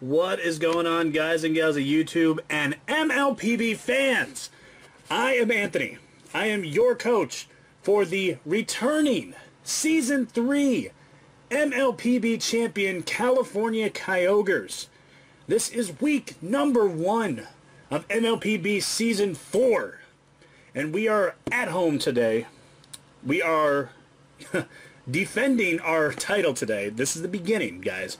What is going on, guys and gals of YouTube and MLPB fans? I am Anthony. I am your coach for the returning Season 3 MLPB champion California Kyogres. This is week number one of MLPB Season 4. And we are at home today. We are defending our title today. This is the beginning, guys.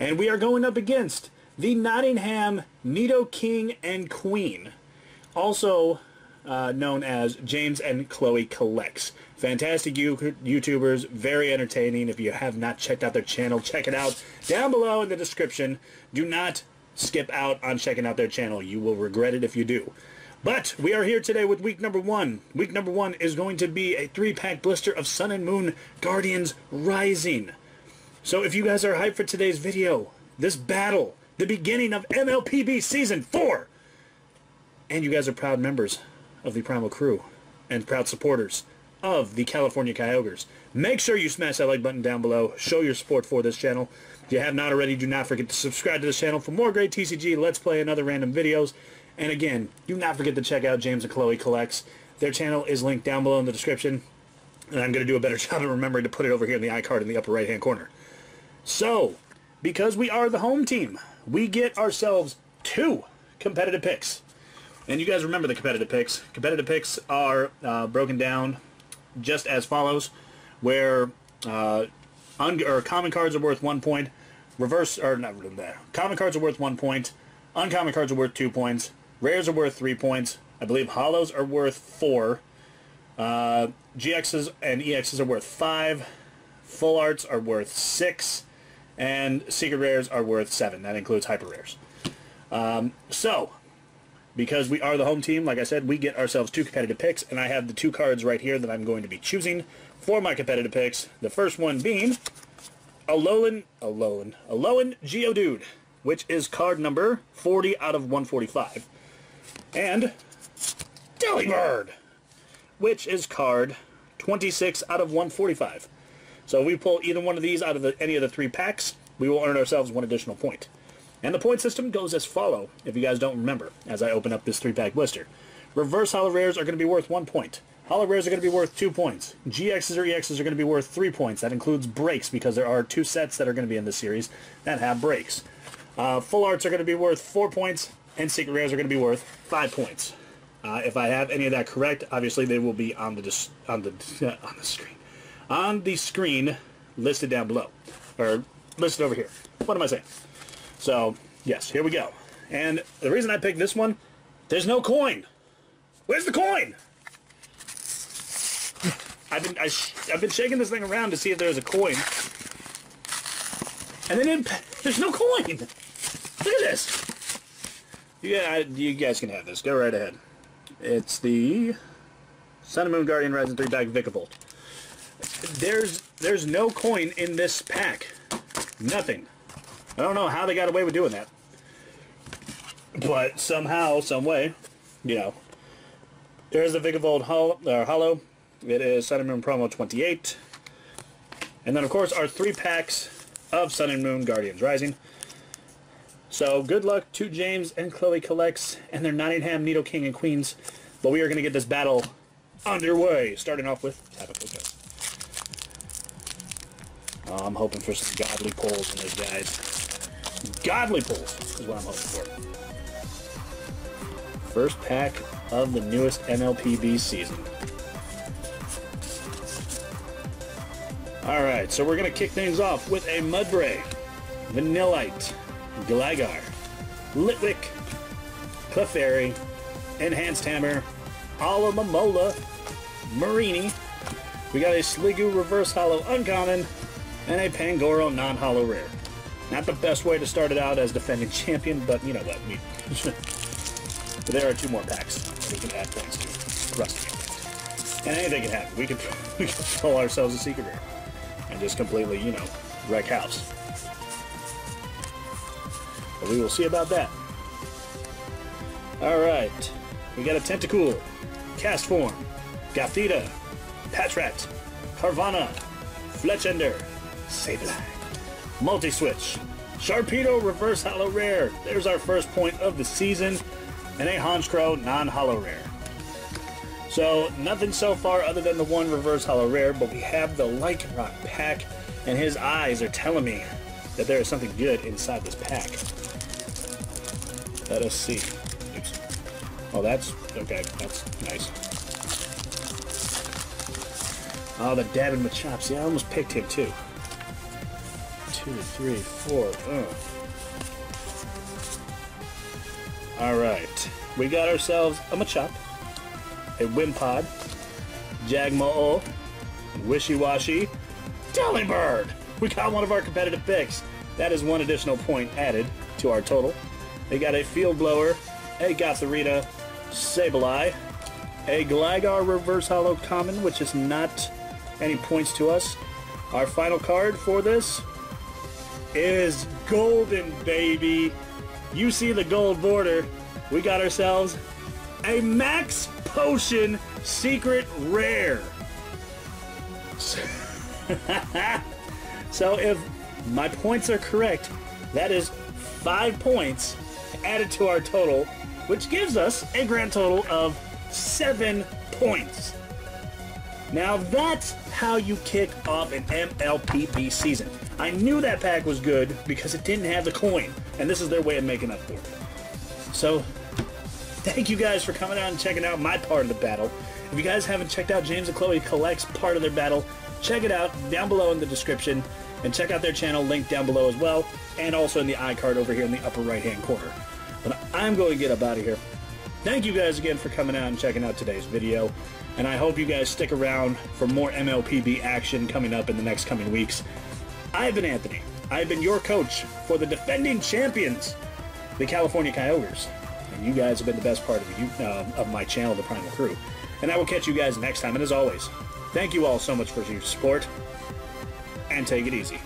And we are going up against the Nottingham Nidoking and Queen, also uh, known as James and Chloe Collects. Fantastic YouTubers, very entertaining. If you have not checked out their channel, check it out down below in the description. Do not skip out on checking out their channel. You will regret it if you do. But we are here today with week number one. Week number one is going to be a three-pack blister of Sun and Moon Guardians Rising. So if you guys are hyped for today's video, this battle, the beginning of MLPB Season 4, and you guys are proud members of the Primal Crew and proud supporters of the California Kyogres, make sure you smash that like button down below. Show your support for this channel. If you have not already, do not forget to subscribe to this channel for more great TCG, Let's Play, and other random videos. And again, do not forget to check out James and Chloe Collects. Their channel is linked down below in the description. And I'm going to do a better job of remembering to put it over here in the iCard in the upper right-hand corner. So, because we are the home team, we get ourselves two competitive picks. And you guys remember the competitive picks. Competitive picks are uh, broken down just as follows, where uh, or common cards are worth one point, reverse, or not that. Common cards are worth one point, uncommon cards are worth two points, rares are worth three points, I believe holos are worth four, uh, GXs and EXs are worth five, full arts are worth six, and secret rares are worth seven. That includes hyper rares. Um, so, because we are the home team, like I said, we get ourselves two competitive picks, and I have the two cards right here that I'm going to be choosing for my competitive picks. The first one being Alolan, Alolan, Alolan Geodude, which is card number 40 out of 145. And Delibird, which is card 26 out of 145. So if we pull either one of these out of the, any of the three packs, we will earn ourselves one additional point. And the point system goes as follow, if you guys don't remember, as I open up this three-pack blister. Reverse Holo Rares are going to be worth one point. Holo Rares are going to be worth two points. GXs or EXs are going to be worth three points. That includes breaks, because there are two sets that are going to be in this series that have breaks. Uh, full Arts are going to be worth four points, and Secret Rares are going to be worth five points. Uh, if I have any of that correct, obviously they will be on the on the on the screen on the screen listed down below, or listed over here. What am I saying? So, yes, here we go. And the reason I picked this one, there's no coin. Where's the coin? I've been I have been shaking this thing around to see if there's a coin, and then there's no coin. Look at this. Yeah, you guys can have this. Go right ahead. It's the Sun and Moon Guardian Rising 3 pack Vikavolt. There's there's no coin in this pack. Nothing. I don't know how they got away with doing that. But somehow, some way, you know. There's the Vikavolt Holo, uh, Holo. It is Sun and Moon Promo 28. And then, of course, our three packs of Sun and Moon Guardians Rising. So, good luck to James and Chloe Collects and their Nottingham Needle Nidoking and Queens. But we are going to get this battle underway, starting off with Tapu Oh, I'm hoping for some godly pulls in this, guys. Godly pulls is what I'm hoping for. First pack of the newest MLPB season. Alright, so we're going to kick things off with a Mudbray, Vanillite, Gligar, Litwick, Clefairy, Enhanced Hammer, Alomomola, Mareanie. We got a Sliggoo Reverse Holo Uncommon, and a Pangoro non-holo rare. Not the best way to start it out as defending champion, but you know what? We, there are two more packs we can add points to. Rusty. And anything can happen. We can, we can pull ourselves a secret rare and just completely, you know, wreck house. But we will see about that. Alright. We got a Tentacool, Castform, Gothita, Patrat, Carvanha, Fletchinder, Sableye, Multi-Switch, Sharpedo Reverse Holo Rare. There's our first point of the season. And a Honchkrow non-holo rare. So nothing so far other than the one reverse holo rare, but we have the Lycanroc pack, and his eyes are telling me that there is something good inside this pack. Let us see. Oops. Oh, that's okay. That's nice. Oh, the Dabbing Machops. Yeah, I almost picked him too. Two, three, four. Uh. All right, we got ourselves a Machop, a Wimpod, Jangmo-O, Wishiwashi, Delibird. We got one of our competitive picks. That is one additional point added to our total. They got a Field Blower, a Gothorita, Sableye, a Gligar Reverse Holo Common, which is not any points to us. Our final card for this is Golden, baby. You see the gold border. We got ourselves a Max Potion Secret Rare. so if my points are correct, that is five points added to our total, which gives us a grand total of seven points. Now that's how you kick off an MLPB season. I knew that pack was good because it didn't have the coin, and this is their way of making up for it. So, thank you guys for coming out and checking out my part of the battle. If you guys haven't checked out James and Chloe Collects part of their battle, check it out down below in the description, and check out their channel linked down below as well, and also in the iCard over here in the upper right-hand corner. But I'm going to get up out of here. Thank you guys again for coming out and checking out today's video and I hope you guys stick around for more MLPB action coming up in the next coming weeks. I've been Anthony. I've been your coach for the defending champions, the California Kyogres. And you guys have been the best part of, you, uh, of my channel, The Primal Crew. And I will catch you guys next time. And as always, thank you all so much for your support, and take it easy.